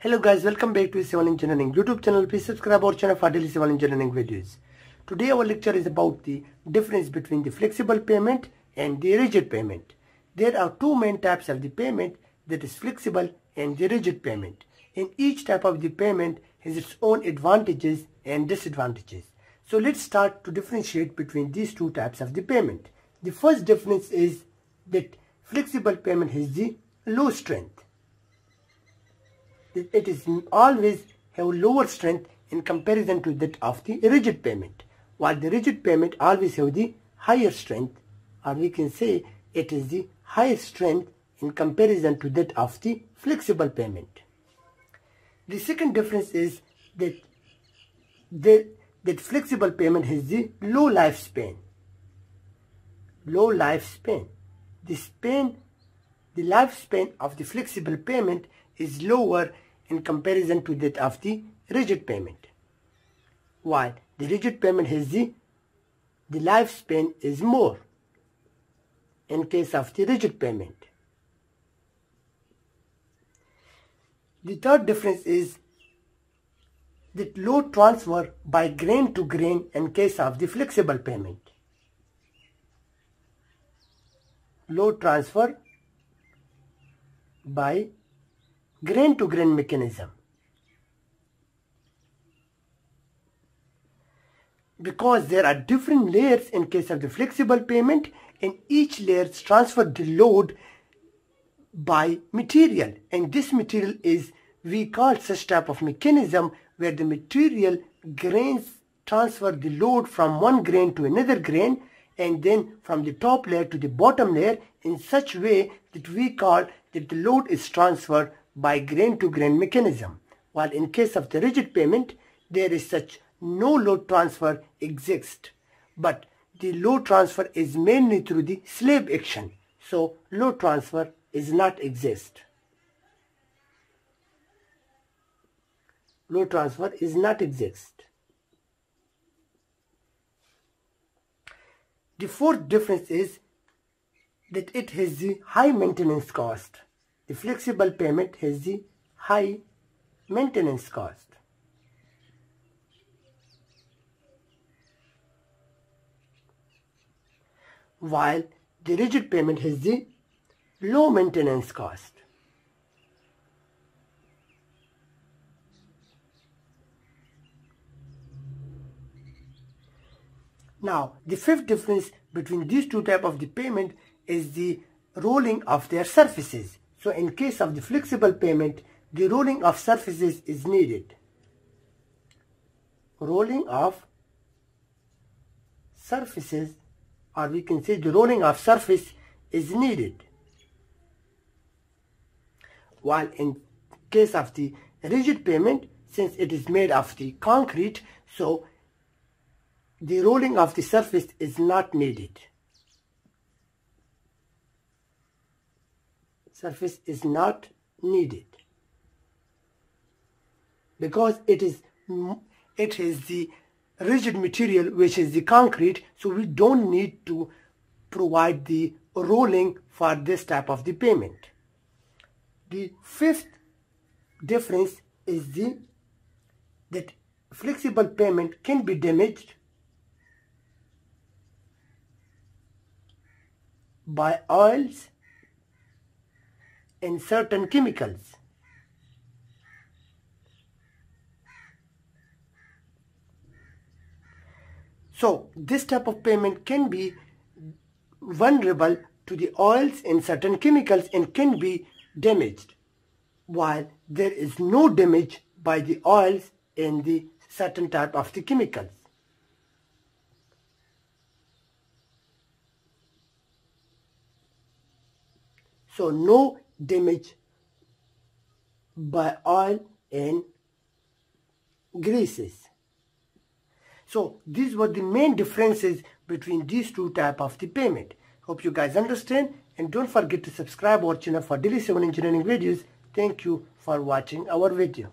Hello guys, welcome back to Civil Engineering YouTube channel. Please subscribe our channel for daily civil engineering videos. Today our lecture is about the difference between the flexible pavement and the rigid pavement. There are two main types of the pavement that is flexible and the rigid pavement. In each type of the pavement has its own advantages and disadvantages. So let's start to differentiate between these two types of the pavement. The first difference is that flexible pavement has the low strength it is always have lower strength in comparison to that of the rigid pavement while the rigid pavement always have the higher strength or we can say it is the higher strength in comparison to that of the flexible pavement. The second difference is that the, that flexible pavement has the low lifespan. Low lifespan. The span, the lifespan of the flexible pavement is lower in comparison to that of the rigid pavement. While the rigid pavement has the, the lifespan is more in case of the rigid pavement. The third difference is that load transfer by grain to grain in case of the flexible pavement. Load transfer by grain to grain mechanism. Because there are different layers in case of the flexible pavement and each layer transfer the load by material and this material is we call such type of mechanism where the material grains transfer the load from one grain to another grain and then from the top layer to the bottom layer in such way that we call that the load is transferred by grain-to-grain mechanism, while in case of the rigid pavement, there is such no load transfer exists, but the load transfer is mainly through the slab action, so load transfer is not exist. Load transfer is not exist. The fourth difference is that it has the high maintenance cost the flexible pavement has the high maintenance cost. While the rigid pavement has the low maintenance cost. Now, the fifth difference between these two type of the pavement is the rolling of their surfaces. So in case of the flexible pavement, the rolling of surfaces is needed. Rolling of surfaces or we can say the rolling of surface is needed. While in case of the rigid pavement, since it is made of the concrete, so the rolling of the surface is not needed. Surface is not needed. Because it is it is the rigid material which is the concrete so we don't need to provide the rolling for this type of the pavement the fifth difference is the that flexible pavement can be damaged by oils in certain chemicals. So this type of pavement can be vulnerable to the oils in certain chemicals and can be damaged while there is no damage by the oils in the certain type of the chemicals. So no damage by oil and greases. So these were the main differences between these two type of the pavement. Hope you guys understand and don't forget to subscribe our channel for daily civil engineering videos. Thank you for watching our video.